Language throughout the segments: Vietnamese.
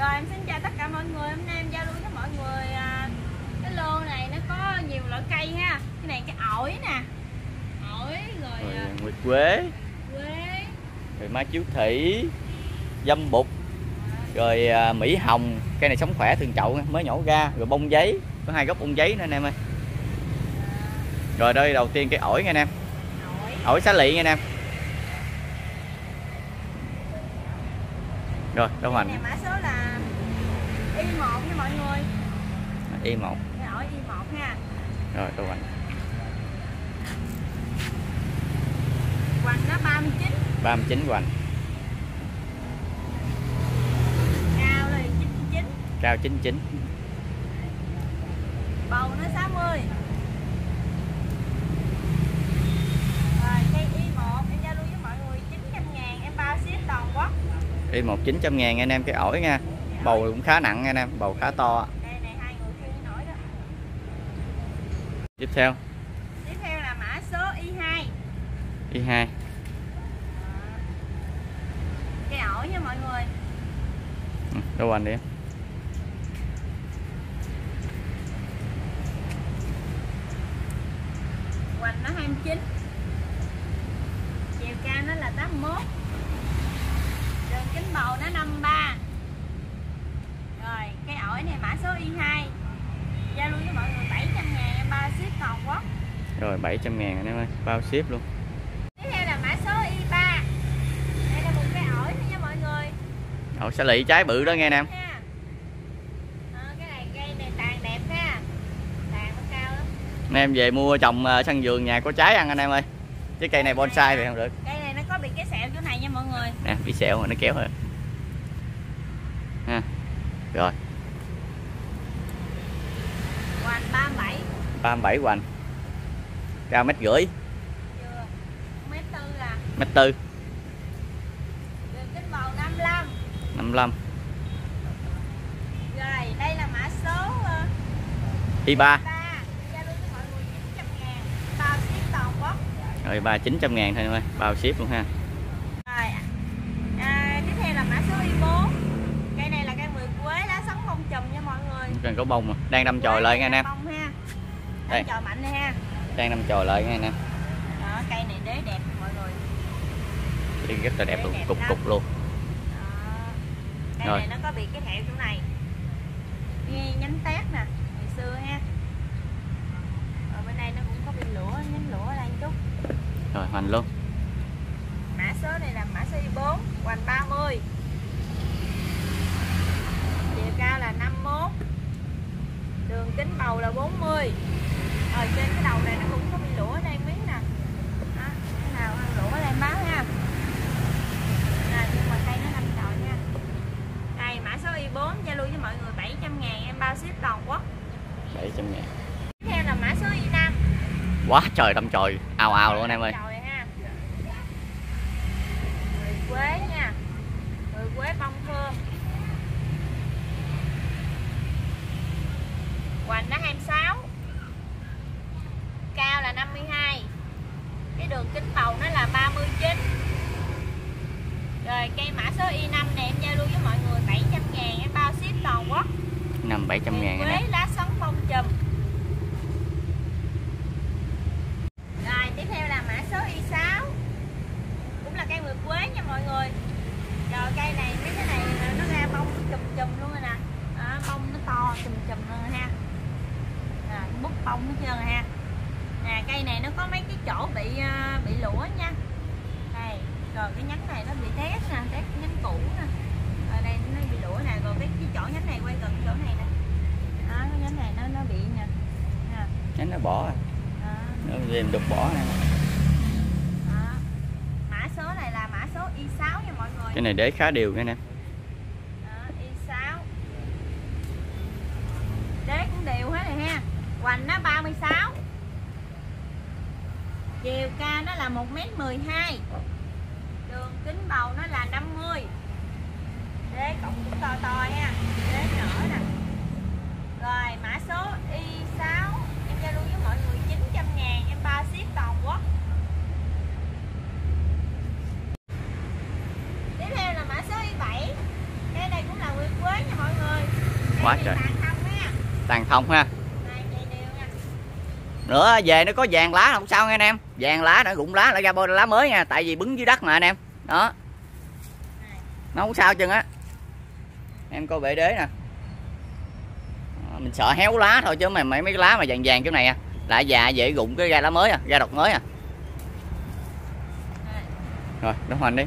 Rồi em xin chào tất cả mọi người, hôm nay em giao lưu với mọi người à, cái lô này nó có nhiều loại cây ha. Cái này cái ổi nè. Ổi rồi rồi à, nguyệt quế quế. rồi má chiếu thủy dâm bụt rồi à, mỹ hồng cây này sống khỏe thường chậu mới nhổ ra rồi bông giấy có hai gốc bông giấy nữa anh em ơi rồi đây đầu tiên cái ổi nha anh em Ổi. ổi xá lị nha anh em rồi đâu này mã số là Y1 nha mọi người. y một. Cái ổi Y1 ha. rồi đâu hành Hoành nó 39, 39 hoành cao là 99, cao 99 bầu nó 60. Rồi cây Y1 em giao lưu với mọi người 900 ngàn em bao ship toàn quốc. Y một 900 ngàn anh em cái ổi nha bầu cũng khá nặng anh em bầu khá to tiếp theo Tiếp theo là mã số Y2. y 2 Cây ổi nha mọi người. Ừ, đâu hành đi em Hoành nó 29. Chiều cao nó là 81. Kính bầu nó 53. Rồi, cây ổi này mã số Y2. Giao lưu với mọi người 700 ngàn em bao ship toàn quốc. rồi 700 ngàn anh em ơi bao ship luôn Tiếp theo là mã số Y3. Đây là một cây ổi nha mọi người. ổi xá lị trái bự đó nghe cái lắm. anh em về mua trồng ờ, sân vườn nhà có trái ăn anh em ơi chứ cây này bonsai thì không được Cây này nó có bị cái sẹo chỗ này nha mọi bị sẹo mà nó kéo rồi ha rồi Hoành 37. 37 hoành cao mét rưỡi. Mét tư là mét tư đường kính bầu 55. 55 Rồi, đây là mã số y 3 3. Giao lưu với mọi người 900 ngàn. Bao ship toàn quốc. rồi ba 900 ngàn thôi em ơi bao ship luôn ha Rồi. À, tiếp theo là mã số Y4. Cây này là cây mười quế lá sống bông chùm nha mọi có bông mà đang đâm chồi lại nha anh em. Đây. Đang đâm chồi lại nha anh em cây này đế đẹp mọi người. Đi rất là đẹp luôn Đẹp cục cục luôn. Cây Rồi. này nó có bị cái thẹo chỗ này. Nghe nhánh tét nè, ngày xưa ha. Ở bên đây nó cũng có bị lũa, nhánh đây một chút. rồi hoành luôn Mã số này là mã số Y4, hoành 30. Chiều cao là 51. Đường kính bầu là 40. Ở trên cái đầu này nó cũng có bị lũa đây miếng nè. Đó, cái nào ăn lũa lên báo ha. Nè, nhưng mà cây nó nằm trọi nha. Đây, mã số Y4 giao lưu với mọi người 700 ngàn em bao ship toàn quốc. 700 ngàn Tiếp theo là mã số Y5. quá trời đâm chồi ào ào luôn anh em ơi Trời ha. Quế nha. Mười quế bông thơm. Hoành nó 26. Cao là 52. Cái đường kính bầu nó là 39. Rồi cây mã số Y5 này em giao lưu với mọi người 700 ngàn em bao ship toàn quốc. năm 700 ngàn Quế lá sống bông chùm. Rồi tiếp theo là mã số Y6 Cũng là cây mười quế nha mọi người Rồi cây này mấy cái này nó ra bông chùm chùm luôn rồi nè Đó, Bông nó to chùm chùm luôn ha à, Bút bông hết trơn ha. Nè cây này nó có mấy cái chỗ bị à, bị lũa nha. Đây Rồi cái nhánh này nó bị tét nè Tét nhánh cũ nè. Ở đây nó bị lũa nè Rồi cái, cái chỗ nhánh này quay gần chỗ này nè. Đó cái nhánh này nó nó bị nè Nè, nhánh nó bỏ. À. nó đem đục bỏ nè. Mã số này là mã số Y6 nha mọi người. cái này để khá đều nha anh em Đó, Y6. Đế cũng đều hết rồi Hoành nó 36. Chiều cao nó là 1m12. Đường kính bầu nó là 50. Đế cộng cũng to to ha. Đế nở nè. Rồi mã số Y6 em giao lưu với mọi người 900 ngàn em ba ship toàn quốc. Tiếp theo là mã số Y7 Cái này cũng là nguyên quế nha quá trời Tàn không ha. tàn thông ha Này, vậy đều nha. Nữa về nó có vàng lá không? Sao nghe anh em? Vàng lá nữa rụng lá lại ra bôi lá mới nha. Tại vì bứng dưới đất mà anh em. Đó. Nó không sao chừng á. Em coi bệ đế nè. Mình sợ héo lá thôi chứ mà mấy mấy cái lá mà vàng vàng kiểu này à. Lại già dễ rụng cái ra lá mới à ra đọt mới à. Rồi đóng hoành đi.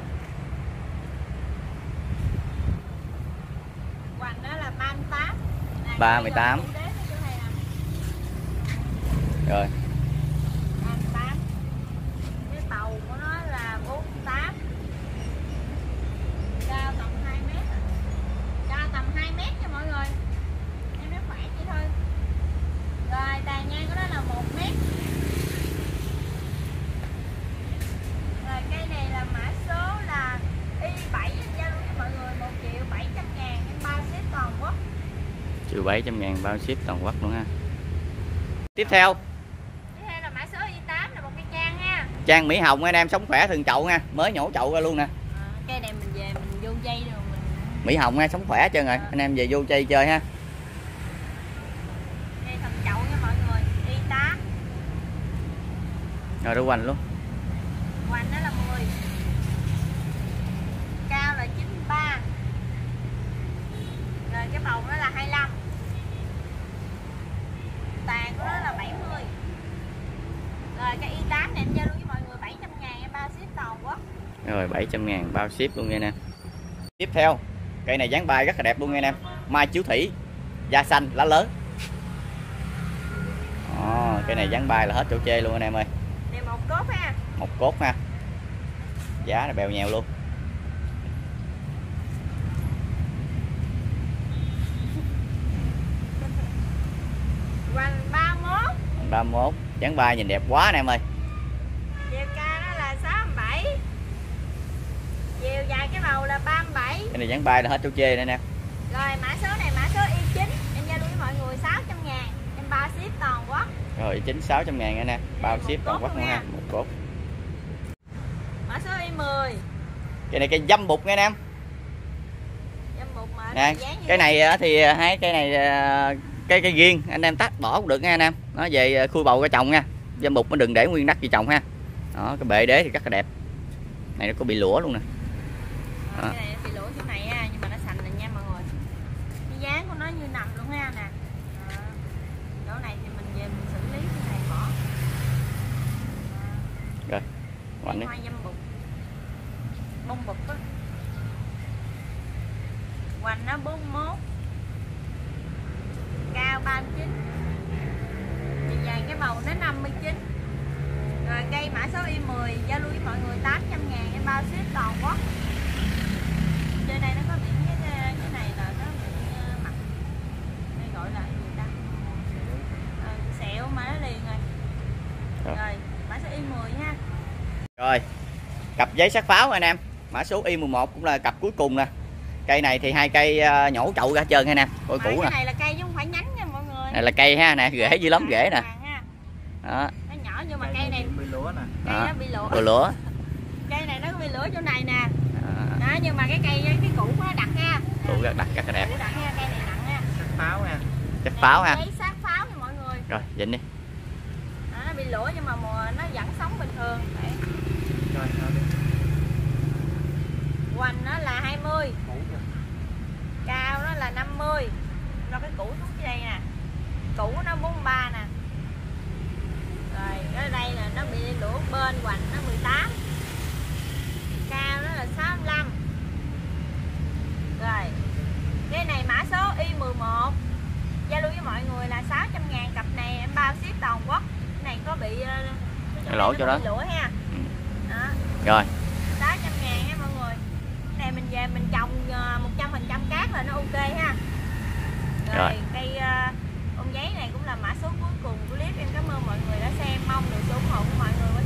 Hoành đó là 38. Này, 38. chủ đế ở chỗ này nè. Rồi 38. Cái bầu của nó là 48. Cao tầm 2 mét. Cao tầm 2 mét nha mọi người. Em nói khỏe vậy thôi. Rồi tàn nhang của nó là 1 mét. Rồi cây này là mã số là Y7 anh giao luôn cho mọi người 1 triệu 700 ngàn em bao ship toàn quốc. triệu bảy trăm ngàn bao ship toàn quốc luôn ha tiếp theo Tiếp theo là mã số Y8 là một cây trang mỹ hồng anh em sống khỏe thường chậu nha mới nhổ chậu ra luôn nè À, cây này mình về mình vô dây rồi mình mỹ hồng nha sống khỏe trơn rồi anh em về vô chơi chơi ha cây thần chậu nha mọi người. Y8 rồi đu hoành luôn hoành nó là 10. Cao là 93. Rồi cái bầu nó là 25. Tàn của nó là 70. Rồi cái Y8 này em giao lưu với mọi người 700 ngàn em bao ship toàn quốc. rồi 700 ngàn bao ship luôn nha em tiếp theo cây này dáng bay rất là đẹp luôn nha em mai chiếu thủy da xanh lá lớn Ồ, cây này dáng bay là hết chỗ chê luôn anh em ơi. Này một cốt ha. một cốt ha. Giá là bèo nhèo luôn Hoành 31. 31 dáng bay nhìn đẹp quá anh em ơi. Chiều cao nó là 67. Chiều dài cái bầu là 37. cây này dáng bay là hết chỗ chê nè anh em Rồi mã số này mã số Y9 Em giao lưu với mọi người 600 ngàn. Em bao ship toàn quốc rồi chính 600 ngàn anh em bao ship toàn quốc luôn ha. Một cốt Mã số Y10 cây này cây dâm bụt nha anh em. Dâm bụt mà nè cái này thì à, hai cây này à, cây cây riêng anh em tắt bỏ cũng được nha anh em. Nó về à, khui bầu ra trồng nha. Dâm bụt nó đừng để nguyên đất gì trồng ha. Đó cái bệ đế thì rất là đẹp. Này nó có bị lũa luôn nè. Ờ, Cái này bị lỗ chỗ này ha Nhưng mà nó sành rồi nha mọi người. Cái dáng của nó như nằm luôn ha nè. Đó. Chỗ này thì mình về mình xử lý cái này bỏ. Đó. Hoành đi. Hoa dâm bụt. Bông bụt á. Hoành nó 41 Cao 39 Chiều dài cái bầu nó 59 Rồi cây mã số Y10 Giao lưu với mọi người 800 ngàn Em bao ship toàn quốc. Trên này nó có biển cái, cái này là nó ờ, mặt Đây gọi là gì ta? Ờ, Sẹo mà nó liền rồi. Rồi. Rồi mã số Y10 ha rồi cặp giấy sát pháo anh em. Mã số y 11 cũng là cặp cuối cùng nè. Cây này thì hai cây à, nhổ chậu ra trơn anh em. Coi cũ cái nè này là cây ha nè rễ dữ lắm rễ nè ha. đó Nó nhỏ nhưng mà cây này bị lúa nè cây Đó. nó bị rồi lửa Cây này nó bị lửa chỗ này nè. đó. Nhưng mà cái cây cái củ nó đặc ha. cũ rất đặt rất là đẹp Củ đặc ha, cây này nặng ha. sắc pháo nha chất pháo ha sát pháo nha mọi người. rồi dịnh đi Đó, nó bị lửa nhưng mà mùa nó vẫn sống bình thường. Đấy. rồi Hoành nó là 20, cũ kìa cao nó là 50. Rồi cái củ xuống dưới đây nè. Củ nó 43 nè. Rồi ở đây là nó bị lửa bên hoành nó 18. Cao nó là 65. Rồi. Cái này mã số Y11. Giao lưu với mọi người là 600 ngàn cặp này em bao ship toàn quốc. Cái này có bị ờ, Cái lỗ chỗ đó. lửa ha. Ừ. Đó. rồi 600 ngàn ha mọi người Cái này mình về mình trồng ờ, 100% cát là nó ok ha Rồi, Rồi. cây giấy này cũng là mã số cuối cùng của clip. Em cảm ơn mọi người đã xem. Mong được sự ủng hộ của mọi người